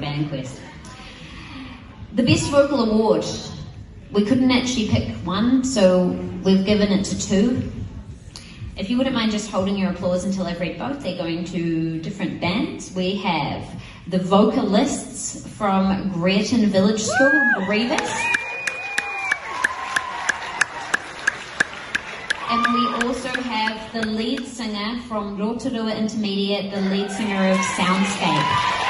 Bandquest. The Best Vocal Award. We couldn't actually pick one, so we've given it to two. If you wouldn't mind just holding your applause until I've read both, they're going to different bands. We have the vocalists from Greerton Village School, GreVouS. And we also have the lead singer from Rotorua Intermediate, the lead singer of Soundscape.